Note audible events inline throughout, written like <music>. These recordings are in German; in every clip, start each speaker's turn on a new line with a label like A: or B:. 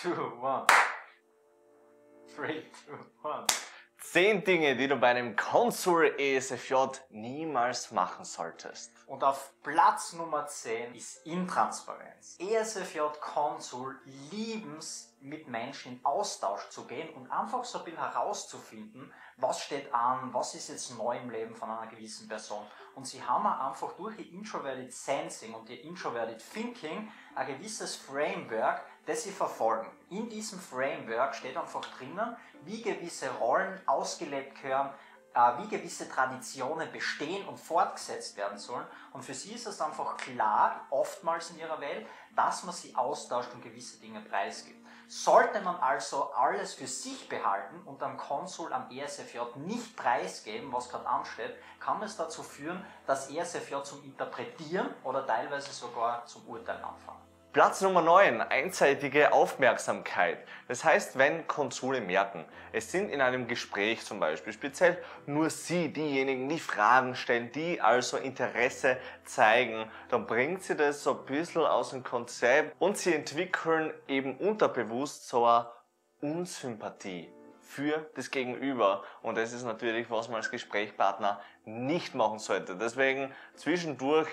A: two, one. Three, two, one.
B: Zehn Dinge, die du bei einem Konsul ESFJ niemals machen solltest.
A: Und auf Platz Nummer 10 ist Intransparenz. ESFJ-Konsul lieben es, mit Menschen in Austausch zu gehen und einfach so ein bisschen herauszufinden, was steht an, was ist jetzt neu im Leben von einer gewissen Person. Und sie haben einfach durch ihr Introverted Sensing und ihr Introverted Thinking ein gewisses Framework, das sie verfolgen. In diesem Framework steht einfach drinnen, wie gewisse Rollen ausgelebt gehören, äh, wie gewisse Traditionen bestehen und fortgesetzt werden sollen. Und für sie ist es einfach klar, oftmals in ihrer Welt, dass man sie austauscht und gewisse Dinge preisgibt. Sollte man also alles für sich behalten und am Konsul am ESFJ nicht preisgeben, was gerade ansteht, kann es dazu führen, dass ESFJ zum Interpretieren oder teilweise sogar zum Urteilen anfangen.
B: Platz Nummer 9, einseitige Aufmerksamkeit. Das heißt, wenn Konsule merken, es sind in einem Gespräch zum Beispiel speziell nur sie, diejenigen, die Fragen stellen, die also Interesse zeigen, dann bringt sie das so ein bisschen aus dem Konzept und sie entwickeln eben unterbewusst so eine Unsympathie für das Gegenüber. Und das ist natürlich, was man als Gesprächspartner nicht machen sollte. Deswegen zwischendurch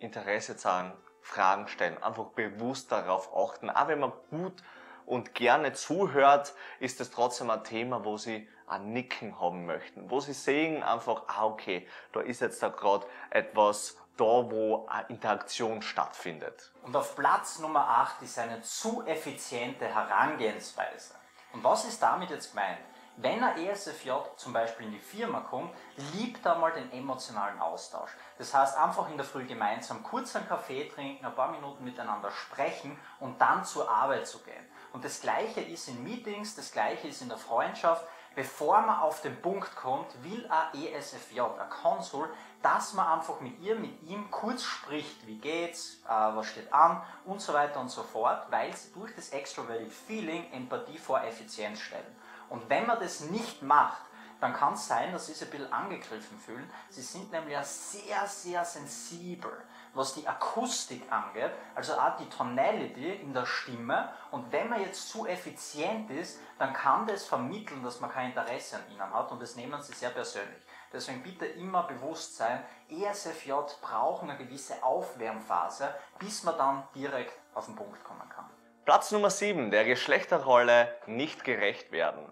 B: Interesse zeigen, Fragen stellen, einfach bewusst darauf achten. Auch wenn man gut und gerne zuhört, ist es trotzdem ein Thema, wo sie ein Nicken haben möchten, wo sie sehen einfach, ah okay, da ist jetzt da gerade etwas da, wo eine Interaktion stattfindet.
A: Und auf Platz Nummer 8 ist eine zu effiziente Herangehensweise. Und was ist damit jetzt gemeint? Wenn ein ESFJ zum Beispiel in die Firma kommt, liebt er mal den emotionalen Austausch. Das heißt, einfach in der Früh gemeinsam kurz einen Kaffee trinken, ein paar Minuten miteinander sprechen und dann zur Arbeit zu gehen. Und das Gleiche ist in Meetings, das Gleiche ist in der Freundschaft. Bevor man auf den Punkt kommt, will ein ESFJ, ein Konsul, dass man einfach mit ihr, mit ihm kurz spricht, wie geht's, äh, was steht an und so weiter und so fort, weil sie durch das Extroverted Feeling Empathie vor Effizienz stellen. Und wenn man das nicht macht, dann kann es sein, dass sie sich ein bisschen angegriffen fühlen. Sie sind nämlich sehr, sehr sensibel, was die Akustik angeht, also auch die Tonality in der Stimme. Und wenn man jetzt zu effizient ist, dann kann das vermitteln, dass man kein Interesse an ihnen hat und das nehmen sie sehr persönlich. Deswegen bitte immer bewusst sein, ESFJ brauchen eine gewisse Aufwärmphase, bis man dann direkt auf den Punkt kommen kann.
B: Platz Nummer 7, der Geschlechterrolle nicht gerecht werden.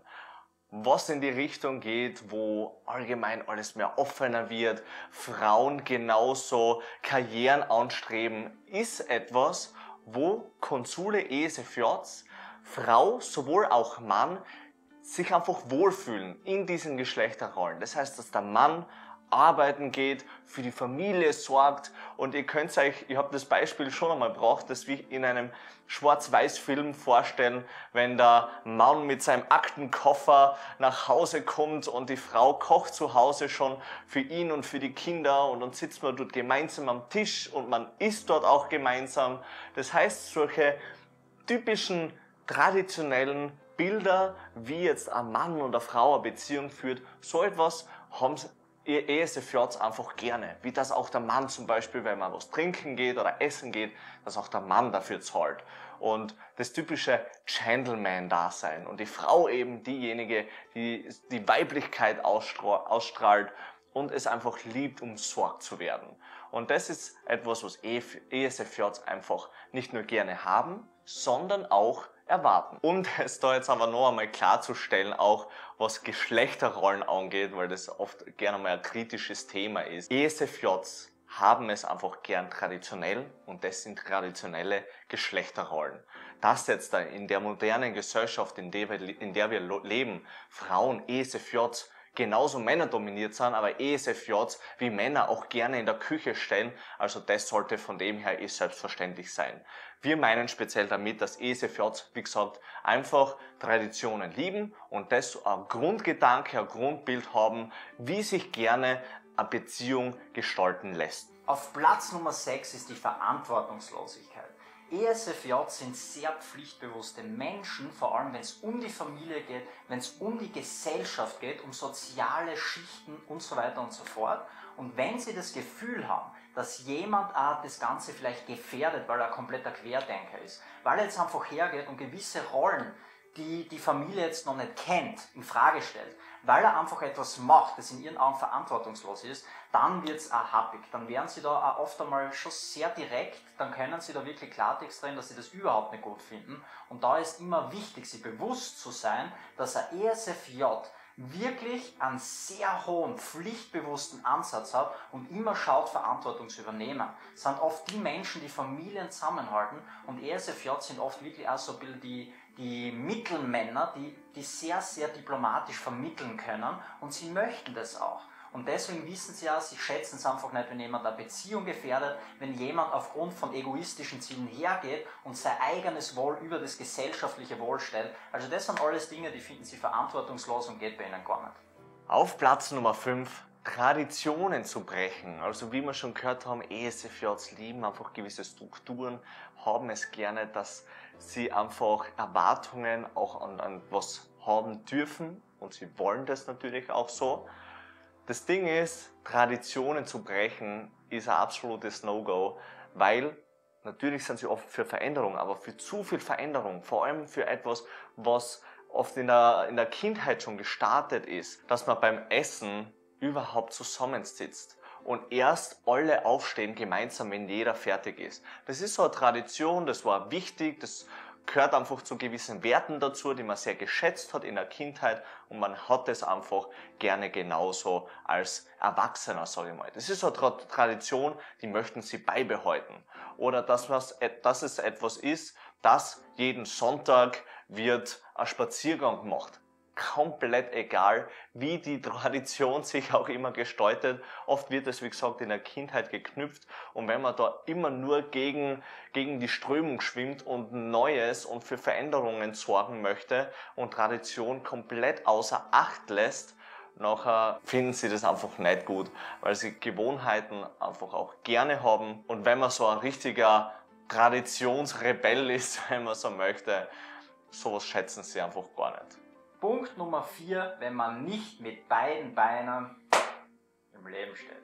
B: Was in die Richtung geht, wo allgemein alles mehr offener wird, Frauen genauso Karrieren anstreben, ist etwas, wo Konsule ESFJs, Frau sowohl auch Mann, sich einfach wohlfühlen in diesen Geschlechterrollen. Das heißt, dass der Mann arbeiten geht, für die Familie sorgt und ihr könnt euch, ich habe das Beispiel schon einmal gebracht, das wie in einem Schwarz-Weiß-Film vorstellen, wenn der Mann mit seinem Aktenkoffer nach Hause kommt und die Frau kocht zu Hause schon für ihn und für die Kinder und dann sitzt man dort gemeinsam am Tisch und man isst dort auch gemeinsam. Das heißt, solche typischen traditionellen Bilder, wie jetzt ein Mann und eine Frau eine Beziehung führt, so etwas haben ihr ESFJs einfach gerne. Wie das auch der Mann zum Beispiel, wenn man was trinken geht oder essen geht, dass auch der Mann dafür zahlt. Und das typische Gentleman-Dasein. Und die Frau eben diejenige, die die Weiblichkeit ausstrahlt und es einfach liebt, umsorgt zu werden. Und das ist etwas, was ESFJs einfach nicht nur gerne haben, sondern auch erwarten. Um <laughs> es da jetzt aber noch einmal klarzustellen, auch was Geschlechterrollen angeht, weil das oft gerne mal ein kritisches Thema ist. ESFJs haben es einfach gern traditionell und das sind traditionelle Geschlechterrollen. Dass jetzt da in der modernen Gesellschaft, in der wir, in der wir leben, Frauen, ESFJs genauso Männer dominiert sind, aber ESFJs wie Männer auch gerne in der Küche stehen. Also das sollte von dem her eh selbstverständlich sein. Wir meinen speziell damit, dass ESFJs, wie gesagt, einfach Traditionen lieben und das ein Grundgedanke, ein Grundbild haben, wie sich gerne eine Beziehung gestalten lässt.
A: Auf Platz Nummer 6 ist die Verantwortungslosigkeit. ESFJ sind sehr pflichtbewusste Menschen, vor allem wenn es um die Familie geht, wenn es um die Gesellschaft geht, um soziale Schichten und so weiter und so fort. Und wenn sie das Gefühl haben, dass jemand auch das Ganze vielleicht gefährdet, weil er ein kompletter Querdenker ist. Weil er jetzt einfach hergeht und gewisse Rollen, die die Familie jetzt noch nicht kennt, in Frage stellt, weil er einfach etwas macht, das in ihren Augen verantwortungslos ist, dann wird es happig. Dann werden sie da auch oft einmal schon sehr direkt, dann können sie da wirklich Klartext drin, dass sie das überhaupt nicht gut finden. Und da ist immer wichtig, sich bewusst zu sein, dass ein ESFJ wirklich einen sehr hohen, pflichtbewussten Ansatz hat und immer schaut, Verantwortung übernehmen. Das sind oft die Menschen, die Familien zusammenhalten und ESFJ sind oft wirklich auch so ein bisschen die, die Mittelmänner, die, die sehr, sehr diplomatisch vermitteln können und sie möchten das auch. Und deswegen wissen sie ja, sie schätzen es einfach nicht, wenn jemand eine Beziehung gefährdet, wenn jemand aufgrund von egoistischen Zielen hergeht und sein eigenes Wohl über das gesellschaftliche Wohl stellt. Also das sind alles Dinge, die finden sie verantwortungslos und geht bei ihnen gar nicht.
B: Auf Platz Nummer 5 Traditionen zu brechen. Also wie wir schon gehört haben, ESFJs lieben einfach gewisse Strukturen, haben es gerne, dass sie einfach Erwartungen auch an, an was haben dürfen und sie wollen das natürlich auch so. Das Ding ist, Traditionen zu brechen ist ein absolutes No-Go, weil natürlich sind sie oft für Veränderung, aber für zu viel Veränderung, vor allem für etwas, was oft in der, in der Kindheit schon gestartet ist, dass man beim Essen überhaupt zusammensitzt und erst alle aufstehen gemeinsam, wenn jeder fertig ist. Das ist so eine Tradition, das war wichtig, das gehört einfach zu gewissen Werten dazu, die man sehr geschätzt hat in der Kindheit und man hat es einfach gerne genauso als Erwachsener, sage ich mal. Das ist eine Tradition, die möchten sie beibehalten. Oder dass, was, dass es etwas ist, dass jeden Sonntag wird ein Spaziergang gemacht komplett egal, wie die Tradition <laughs> sich auch immer gestaltet. Oft wird es, wie gesagt, in der Kindheit geknüpft und wenn man da immer nur gegen, gegen die Strömung schwimmt und Neues und für Veränderungen sorgen möchte und Tradition komplett außer Acht lässt, nachher finden sie das einfach nicht gut, weil sie Gewohnheiten einfach auch gerne haben und wenn man so ein richtiger Traditionsrebell <laughs> ist, wenn man so möchte, sowas schätzen sie einfach gar nicht.
A: Punkt Nummer 4, wenn man nicht mit beiden Beinen im Leben steht.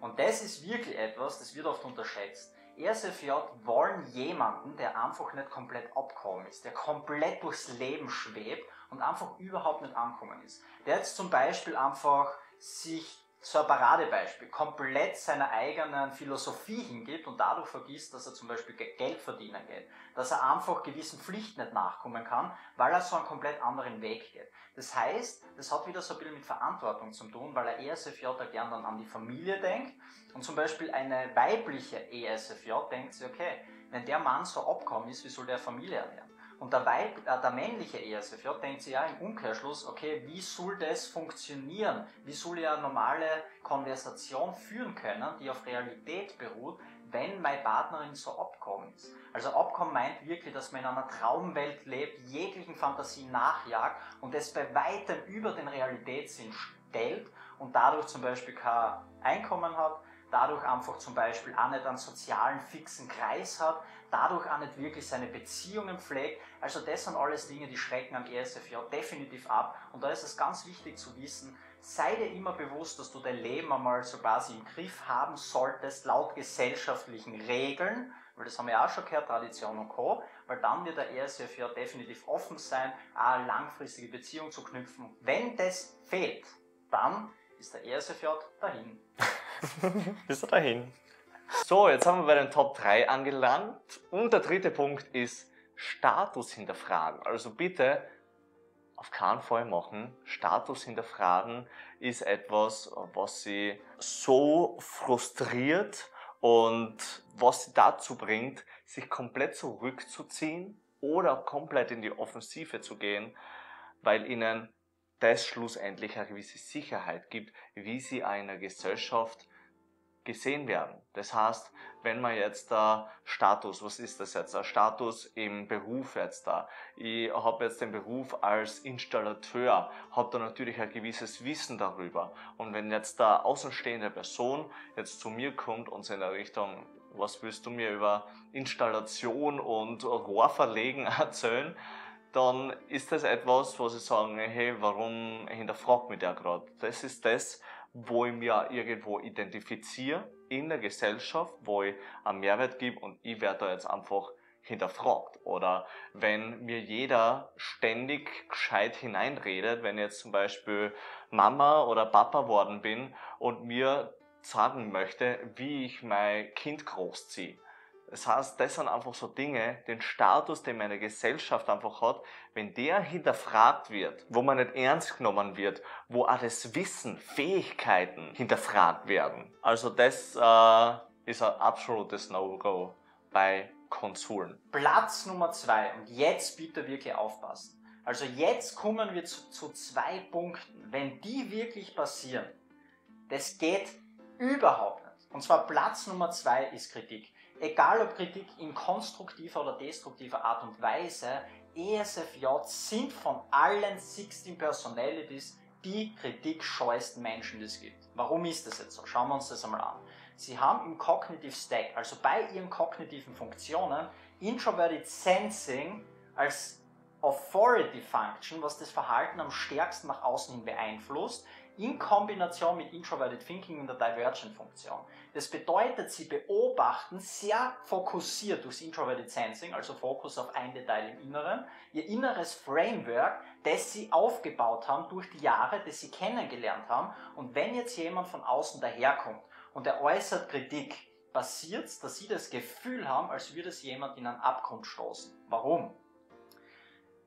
A: Und das ist wirklich etwas, das wird oft unterschätzt. ESFJ wollen jemanden, der einfach nicht komplett abgekommen ist, der komplett durchs Leben schwebt und einfach überhaupt nicht angekommen ist. Der jetzt zum Beispiel einfach sich so ein Paradebeispiel, komplett seiner eigenen Philosophie hingibt und dadurch vergisst, dass er zum Beispiel Geld verdienen geht. Dass er einfach gewissen Pflichten nicht nachkommen kann, weil er so einen komplett anderen Weg geht. Das heißt, das hat wieder so ein bisschen mit Verantwortung zu tun, weil er ESFJ gern dann an die Familie denkt und zum Beispiel eine weibliche ESFJ denkt sich, okay, wenn der Mann so abgekommen ist, wie soll der Familie ernähren? Und der, Weib, äh, der männliche ESFJ denkt sich ja im Umkehrschluss, okay, wie soll das funktionieren? Wie soll ich eine normale Konversation führen können, die auf Realität beruht, wenn meine Partnerin so abgekommen ist? Also Abkommen meint wirklich, dass man in einer Traumwelt lebt, jeglichen Fantasien nachjagt und es bei weitem über den Realitätssinn stellt und dadurch zum Beispiel kein Einkommen hat, dadurch einfach zum Beispiel auch nicht einen sozialen fixen Kreis hat, dadurch auch nicht wirklich seine Beziehungen pflegt. Also das sind alles Dinge, die schrecken am ESFJ definitiv ab. Und da ist es ganz wichtig zu wissen, sei dir immer bewusst, dass du dein Leben einmal so quasi im Griff haben solltest, laut gesellschaftlichen Regeln, weil das haben wir auch schon gehört, Tradition und Co., weil dann wird der ESFJ definitiv offen sein, eine langfristige Beziehung zu knüpfen. Wenn das fehlt, dann ist der ESFJ dahin. <laughs> <laughs>
B: Bist du dahin? So, jetzt haben wir bei den Top 3 angelangt und der dritte Punkt ist Status hinterfragen. Also bitte auf keinen Fall machen. Status hinterfragen ist etwas, was sie so frustriert und was sie dazu bringt, sich komplett zurückzuziehen oder komplett in die Offensive zu gehen, weil ihnen das schlussendlich eine gewisse Sicherheit gibt, wie sie einer Gesellschaft gesehen werden. Das heißt, wenn man jetzt da Status, was ist das jetzt? Ein Status im Beruf jetzt da. Ich habe jetzt den Beruf als Installateur, habe da natürlich ein gewisses Wissen darüber. Und wenn jetzt da außenstehende Person jetzt zu mir kommt und so in der Richtung, was willst du mir über Installation und Rohrverlegen <laughs> erzählen? dann ist das etwas, wo sie sagen, hey, warum hinterfragt mich der gerade? Das ist das, wo ich mir irgendwo identifiziere in der Gesellschaft, wo ich einen Mehrwert gebe und ich werde da jetzt einfach hinterfragt. Oder wenn mir jeder ständig gescheit hineinredet, wenn jetzt zum Beispiel Mama oder Papa worden bin und mir sagen möchte, wie ich mein Kind großziehe. Das heißt, das sind einfach so Dinge, den Status, den meine Gesellschaft einfach hat, wenn der hinterfragt wird, wo man nicht ernst genommen wird, wo das Wissen, Fähigkeiten hinterfragt werden. Also das äh, ist ein absolutes No-Go bei Konsolen.
A: Platz Nummer zwei, und jetzt bitte wirklich aufpassen. Also jetzt kommen wir zu, zu zwei Punkten. Wenn die wirklich passieren, das geht überhaupt nicht. Und zwar Platz Nummer zwei ist Kritik. Egal ob Kritik in konstruktiver oder destruktiver Art und Weise, ESFJ sind von allen 16 Personalities die kritikscheuesten Menschen, die es gibt. Warum ist das jetzt so? Schauen wir uns das einmal an. Sie haben im Cognitive Stack, also bei ihren kognitiven Funktionen, Introverted Sensing als Authority Function, was das Verhalten am stärksten nach außen hin beeinflusst, in Kombination mit Introverted Thinking in der Divergent-Funktion. Das bedeutet, sie beobachten sehr fokussiert durchs Introverted Sensing, also Fokus auf ein Detail im Inneren, ihr inneres Framework, das sie aufgebaut haben durch die Jahre, das sie kennengelernt haben. Und wenn jetzt jemand von außen daherkommt und er äußert Kritik, passiert es, dass sie das Gefühl haben, als würde es jemand in einen Abgrund stoßen. Warum?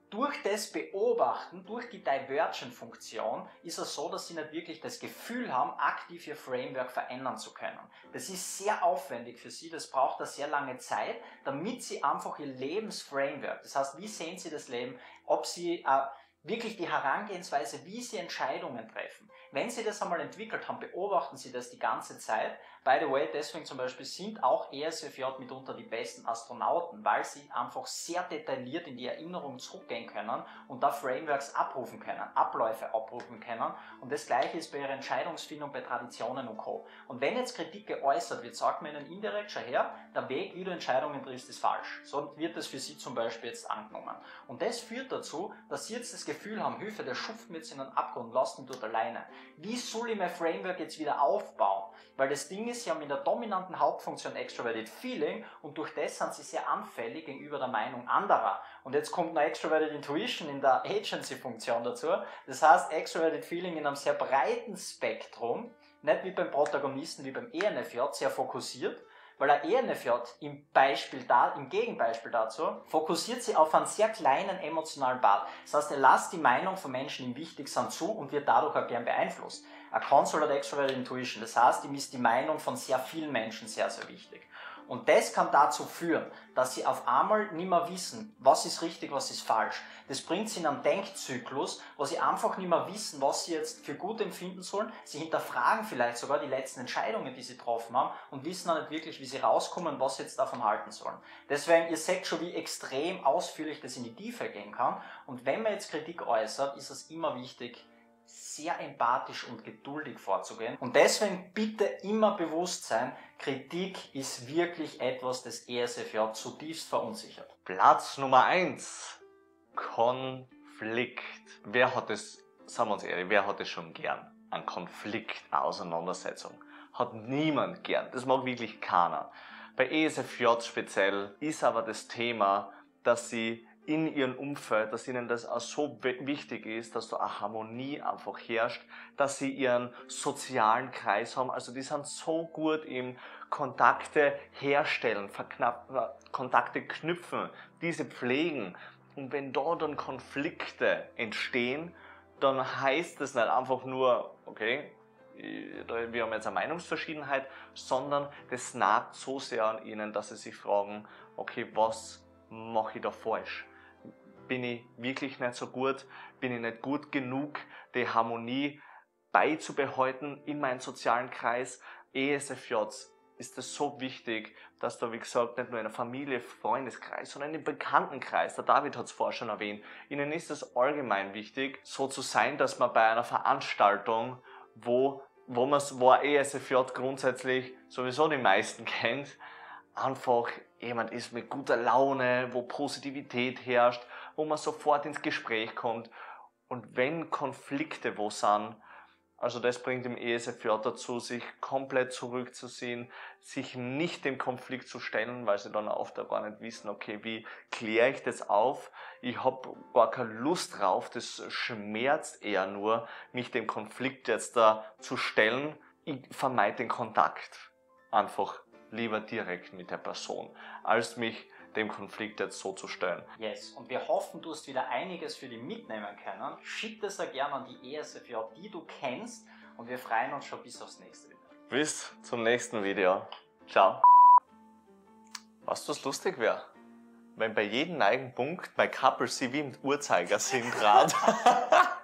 A: Durch das Beobachten, durch die Divergent-Funktion, ist es so, dass sie nicht wirklich das Gefühl haben, aktiv ihr Framework verändern zu können. Das ist sehr aufwendig für sie, das braucht eine sehr lange Zeit, damit sie einfach ihr Lebensframework, das heißt, wie sehen sie das Leben, ob sie äh, wirklich die Herangehensweise, wie sie Entscheidungen treffen. Wenn Sie das einmal entwickelt haben, beobachten Sie das die ganze Zeit. By the way, deswegen zum Beispiel sind auch ESFJ mitunter die besten Astronauten, weil sie einfach sehr detailliert in die Erinnerung zurückgehen können und da Frameworks abrufen können, Abläufe abrufen können. Und das gleiche ist bei ihrer Entscheidungsfindung, bei Traditionen und Co. Und wenn jetzt Kritik geäußert wird, sagt man ihnen indirekt schon her, der Weg, wie du Entscheidungen triffst, ist falsch. So wird das für sie zum Beispiel jetzt angenommen. Und das führt dazu, dass sie jetzt das Gefühl haben, Hilfe, der schupft mir jetzt in einen Abgrund, lasst ihn dort alleine wie soll ich mein Framework jetzt wieder aufbauen? Weil das Ding ist, sie haben in der dominanten Hauptfunktion Extroverted Feeling und durch das sind sie sehr anfällig gegenüber der Meinung anderer. Und jetzt kommt noch Extroverted Intuition in der Agency-Funktion dazu. Das heißt, Extroverted Feeling in einem sehr breiten Spektrum, nicht wie beim Protagonisten, wie beim ENFJ, sehr fokussiert, weil ein ENFJ im Beispiel da, im Gegenbeispiel dazu, fokussiert sich auf einen sehr kleinen emotionalen Part. Das heißt, er lässt die Meinung von Menschen, die ihm wichtig sind, zu und wird dadurch auch gern beeinflusst. Ein Console hat Extroverted Intuition. Das heißt, ihm ist die Meinung von sehr vielen Menschen sehr, sehr wichtig. Und das kann dazu führen, dass sie auf einmal nicht mehr wissen, was ist richtig, was ist falsch. Das bringt sie in einen Denkzyklus, wo sie einfach nicht mehr wissen, was sie jetzt für gut empfinden sollen. Sie hinterfragen vielleicht sogar die letzten Entscheidungen, die sie getroffen haben und wissen auch nicht wirklich, wie sie rauskommen, was sie jetzt davon halten sollen. Deswegen, ihr seht schon, wie extrem ausführlich das in die Tiefe gehen kann. Und wenn man jetzt Kritik äußert, ist es immer wichtig, sehr empathisch und geduldig vorzugehen. Und deswegen bitte immer bewusst sein, Kritik ist wirklich etwas, das ESFJ zutiefst verunsichert.
B: Platz Nummer 1. Konflikt. Wer hat es, sagen wir uns ehrlich, wer hat es schon gern? Ein Konflikt, eine Auseinandersetzung. Hat niemand gern. Das mag wirklich keiner. Bei ESFJ speziell ist aber das Thema, dass sie in ihrem Umfeld, dass ihnen das auch so wichtig ist, dass da eine Harmonie einfach herrscht, dass sie ihren sozialen Kreis haben. Also die sind so gut im Kontakte herstellen, Kontakte knüpfen, diese pflegen. Und wenn da dann Konflikte entstehen, dann heißt das nicht einfach nur, okay, wir haben jetzt eine Meinungsverschiedenheit, sondern das nagt so sehr an ihnen, dass sie sich fragen, okay, was mache ich da falsch? Bin ich wirklich nicht so gut, bin ich nicht gut genug, die Harmonie beizubehalten in meinem sozialen Kreis. ESFJs ist es so wichtig, dass da, wie gesagt, nicht nur in der Familie, Freundeskreis, sondern im Bekanntenkreis, der David hat es vorher schon erwähnt, ihnen ist es allgemein wichtig, so zu sein, dass man bei einer Veranstaltung, wo, wo, man, wo ESFJ grundsätzlich sowieso die meisten kennt, einfach jemand ist mit guter Laune, wo Positivität herrscht, wo man sofort ins Gespräch kommt. Und wenn Konflikte wo sind, Also das bringt im ESFJ dazu, sich komplett zurückzuziehen, sich nicht dem Konflikt zu stellen, weil sie dann oft auch gar nicht wissen, okay, wie kläre ich das auf? Ich habe gar keine Lust drauf, das schmerzt eher nur, mich dem Konflikt jetzt da zu stellen. Ich vermeide den Kontakt einfach lieber direkt mit der Person, als mich dem Konflikt jetzt so zu stellen.
A: Yes, und wir hoffen, du hast wieder einiges für dich mitnehmen können. Schick das auch gerne an die ESFJ, die du kennst und wir freuen uns schon bis aufs nächste Video.
B: Bis zum nächsten Video. Ciao. Was was lustig wäre? Wenn bei jedem neuen Punkt mein Couple sie wie im Uhrzeigersinn gerade. <laughs> <laughs>